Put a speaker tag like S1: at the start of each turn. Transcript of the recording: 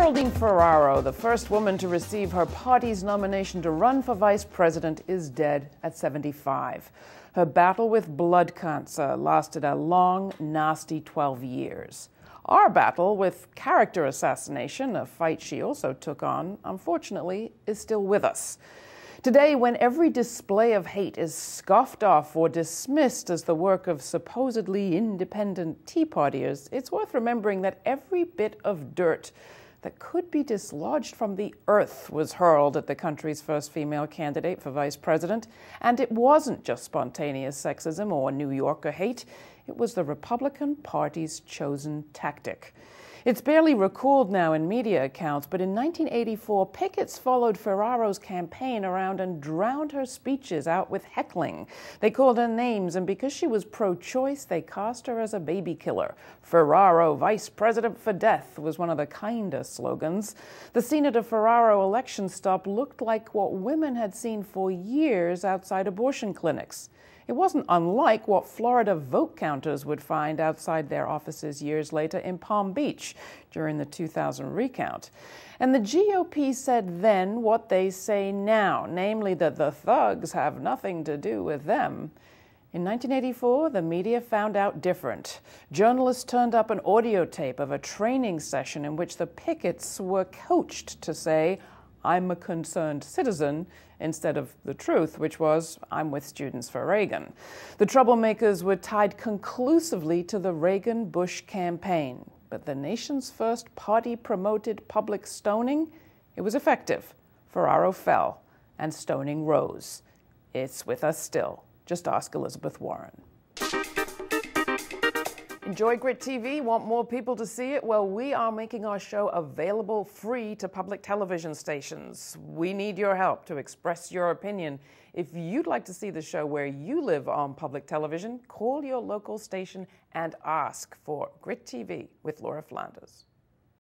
S1: Geraldine Ferraro, the first woman to receive her party's nomination to run for vice president, is dead at 75. Her battle with blood cancer lasted a long, nasty 12 years. Our battle with character assassination, a fight she also took on, unfortunately, is still with us. Today, when every display of hate is scoffed off or dismissed as the work of supposedly independent Tea Partiers, it's worth remembering that every bit of dirt that could be dislodged from the earth was hurled at the country's first female candidate for vice president. And it wasn't just spontaneous sexism or New Yorker hate, it was the Republican Party's chosen tactic. It's barely recalled now in media accounts, but in 1984, pickets followed Ferraro's campaign around and drowned her speeches out with heckling. They called her names, and because she was pro choice, they cast her as a baby killer. Ferraro, Vice President for Death, was one of the kinder slogans. The Senator Ferraro election stop looked like what women had seen for years outside abortion clinics. It wasn't unlike what Florida vote counters would find outside their offices years later in Palm Beach during the 2000 recount. And the GOP said then what they say now, namely that the thugs have nothing to do with them. In 1984, the media found out different. Journalists turned up an audio tape of a training session in which the pickets were coached to say, I'm a concerned citizen instead of the truth, which was, I'm with Students for Reagan. The troublemakers were tied conclusively to the Reagan Bush campaign. But the nation's first party promoted public stoning, it was effective. Ferraro fell and stoning rose. It's with us still. Just ask Elizabeth Warren. Enjoy Grit TV? Want more people to see it? Well, we are making our show available free to public television stations. We need your help to express your opinion. If you'd like to see the show where you live on public television, call your local station and ask for Grit TV with Laura Flanders.